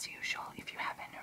as usual, if you haven't.